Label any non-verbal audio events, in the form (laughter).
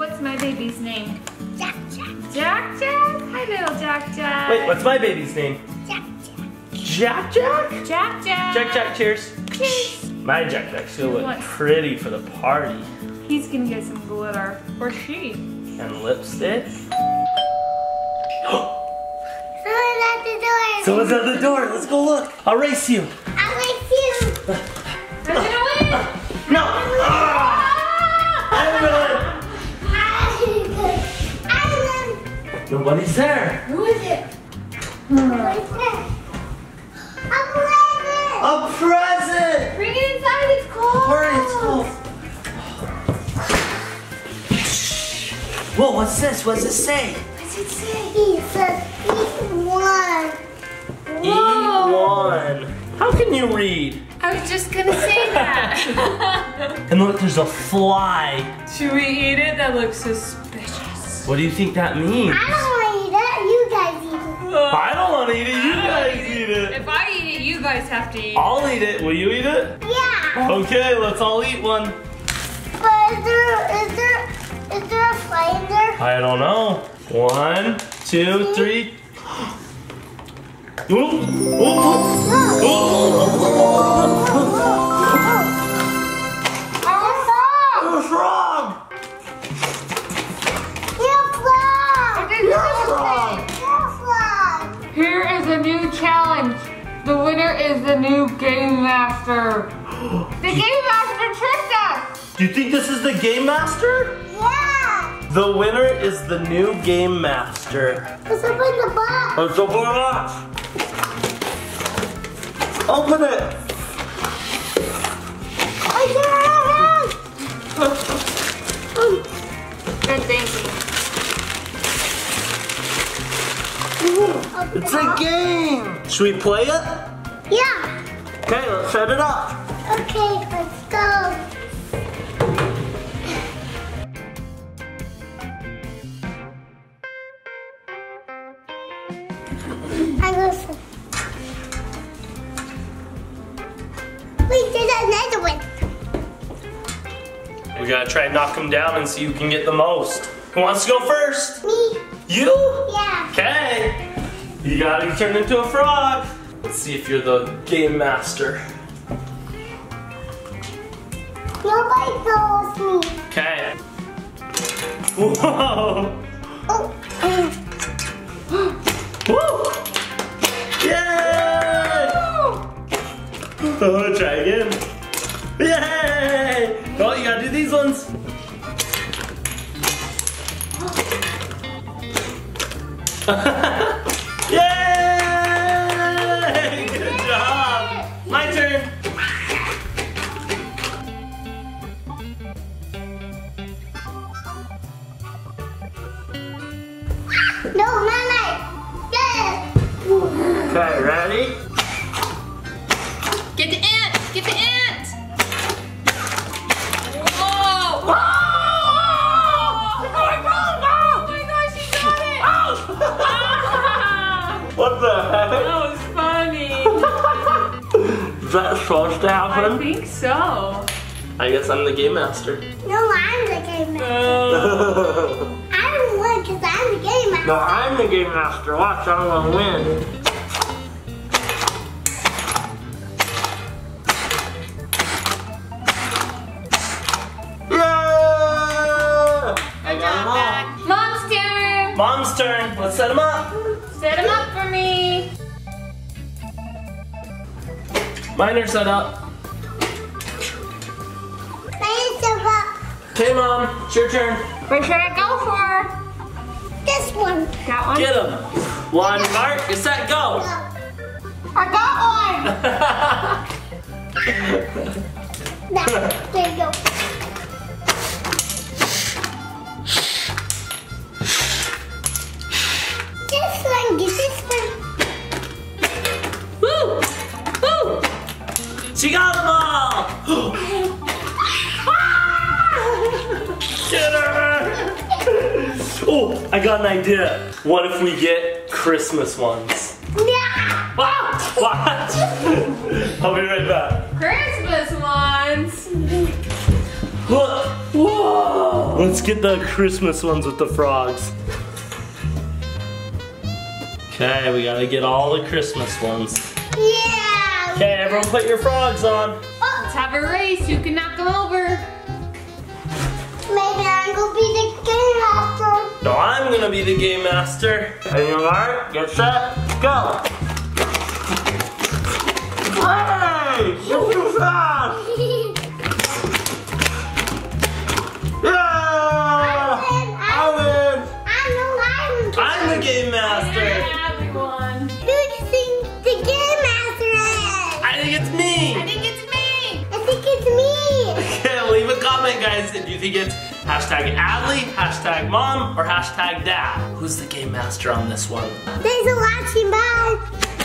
What's my baby's name? Jack Jack. Jack Jack? Hi, little Jack Jack. Wait, what's my baby's name? Jack Jack. Jack Jack? Jack Jack. Jack Jack, cheers. Cheers. My Jack Jack's gonna look What? pretty for the party. He's gonna get some glitter. Or she. And lipstick. (gasps) Someone's at the door. Someone's at the door. Let's go look. I'll race you. Nobody's there. Who is it? Who is it? A present. A present. Bring it inside, it's cold. Hurry, it's cold. Whoa, what's this? What's it say? What's it say? He says eat one. E1. How can you read? I was just gonna say that. (laughs) And look, there's a fly. Should we eat it? That looks suspicious. What do you think that means? I don't want to eat it. You guys eat it. I don't want to eat it. You guys eat it. If I eat it, you guys have to eat it. I'll eat it. Will you eat it? Yeah. Okay, let's all eat one. But is there is there is there a fly in there? I don't know. One, two, three. (gasps) Ooh, ooh, ooh, ooh. Is the new Game Master. (gasps) The Game Master tricked us. Do you think this is the Game Master? Yeah. The winner is the new Game Master. Let's open the box. Let's Open it. I can't! Good thinking. It's a game. Should we play it? Yeah. Okay, let's set it up. Okay, let's go. I go. s- Wait, there's another one. We gotta try and knock him down and see who can get the most. Who wants to go first? Me? You? Yeah. Okay. You gotta turn into a frog. Let's see if you're the game master. Nobody knows me. Okay. Whoa! Oh. Woo! Yay! Oh, (laughs) try again. Yay! Oh, you gotta do these ones. (gasps) (laughs) No, Mama. Yes. (laughs) Okay, ready? Get the ant! Get the ant! Whoa! Oh Oh my gosh, you got it! Ah! What the heck? That was funny. (laughs) Is that supposed to happen? I think so. I guess I'm the game master. No, I'm the game master. no, (laughs) the game master. I'm the game master. Watch, I'm gonna win. Yeah! I got 'em all. Mom's turn. Mom's turn. Let's set them up. Set him up for me. Mine are set up. Thanks about Okay, Mom. It's your turn. Where should I go for? This one. That one? Get them. One mark. Get set. Go. I got one. (laughs) Now, there you go. This one, get this one. Woo! Woo! She got them all. (gasps) I got an idea. What if we get Christmas ones? Yeah. Ah, what? I'll be right back. Christmas ones. Look. Whoa. Let's get the Christmas ones with the frogs. Okay, we gotta get all the Christmas ones. Yeah. Okay, everyone put your frogs on. Let's have a race. Who can knock them over? Gonna be the game master. And you are, get set, go. Hey, you're too fast. Yeah! I win. I'm the I'm the game master. everyone. Who do you think the game master is? I think it's me. I think it's me. I think it's me. (laughs) Okay, leave a comment, guys, if you think it's hashtag Adley, hashtag mom, or hashtag dad. Who's the game master on this one? Thanks for watching. Bye.